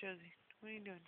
Josie, what are you doing?